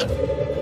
you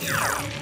Yeah!